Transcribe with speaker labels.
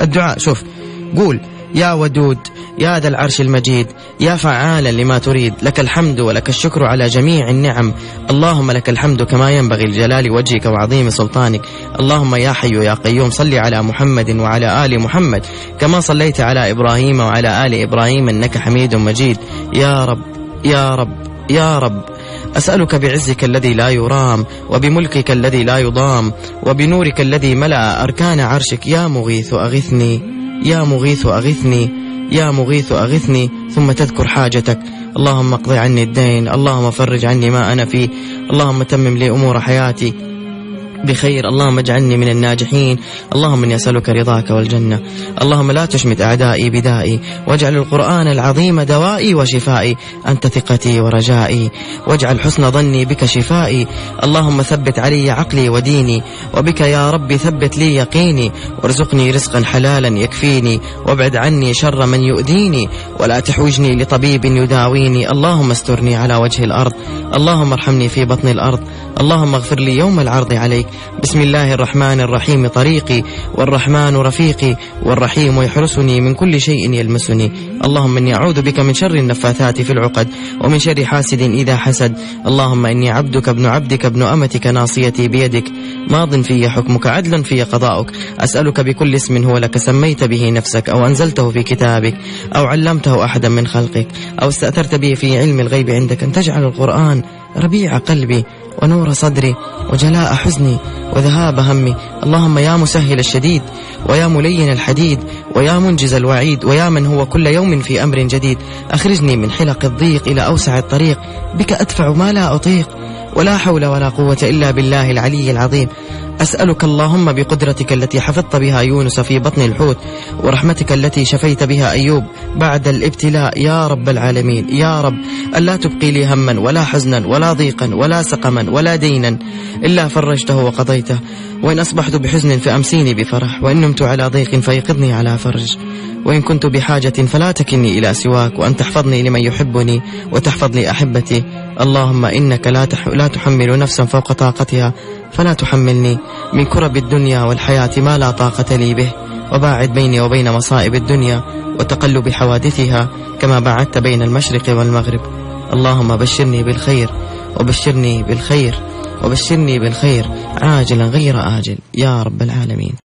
Speaker 1: الدعاء شوف قول يا ودود يا ذا العرش المجيد يا فعالا لما تريد لك الحمد ولك الشكر على جميع النعم. اللهم لك الحمد كما ينبغي لجلال وجهك وعظيم سلطانك. اللهم يا حي يا قيوم صل على محمد وعلى آل محمد كما صليت على إبراهيم وعلى آل إبراهيم إنك حميد مجيد. يا رب يا رب. يا رب أسألك بعزك الذي لا يرام وبملكك الذي لا يضام وبنورك الذي ملأ أركان عرشك. يا مغيث أغثني يا مغيث أغثني يا مغيث أغثني ثم تذكر حاجتك. اللهم اقضي عني الدين اللهم فرج عني ما أنا فيه اللهم تمم لي أمور حياتي. بخير. اللهم اجعلني من الناجحين. اللهم إني أسألك رضاك والجنة. اللهم لا تشمت أعدائي بدائي. واجعل القرآن العظيم دوائي وشفائي. أنت ثقتي ورجائي. واجعل حسن ظني بك شفائي. اللهم ثبت علي عقلي وديني. وبك يا رب ثبت لي يقيني. وارزقني رزقا حلالا يكفيني. وابعد عني شر من يؤذيني. ولا تحوجني لطبيب يداويني. اللهم استرني على وجه الأرض. اللهم ارحمني في بطن الأرض. اللهم اغفر لي يوم العرض عليك. بسم الله الرحمن الرحيم طريقي والرحمن رفيقي والرحيم يحرسني من كل شيء يلمسني. اللهم إني أعوذ بك من شر النفاثات في العقد ومن شر حاسد إذا حسد. اللهم إني عبدك ابن عبدك ابن أمتك ناصيتي بيدك. ماض في حكمك عدل في قضاؤك. أسألك بكل اسم هو لك سميت به نفسك أو أنزلته في كتابك أو علمته أحدا من خلقك أو استأثرت به في علم الغيب عندك. أن تجعل القرآن ربيع قلبي. ونور صدري وجلاء حزني وذهاب همي. اللهم يا مسهل الشديد ويا ملين الحديد ويا منجز الوعيد ويا من هو كل يوم في أمر جديد. أخرجني من حلق الضيق إلى أوسع الطريق. بك أدفع ما لا أطيق. ولا حول ولا قوة إلا بالله العلي العظيم. أسألك اللهم بقدرتك التي حفظت بها يونس في بطن الحوت ورحمتك التي شفيت بها أيوب بعد الابتلاء. يا رب العالمين يا رب ألا تبقي لي هما ولا حزنا ولا ضيقا ولا سقما ولا دينا إلا فرجته وقضيته. وإن أصبحت بحزن فأمسيني بفرح وإن نمت على ضيق فيقظني على فرج. وإن كنت بحاجة فلا تكلني إلى سواك وأن تحفظني لمن يحبني وتحفظ لي أحبتي اللهم إنك لا, لا تحمل نفسا فوق طاقتها فلا تحملني. من كرب الدنيا والحياة ما لا طاقة لي به. وباعد بيني وبين مصائب الدنيا وتقلب حوادثها كما باعدت بين المشرق والمغرب. اللهم بشرني بالخير وبشرني بالخير وبشرني بالخير عاجلا غير آجل. يا رب العالمين.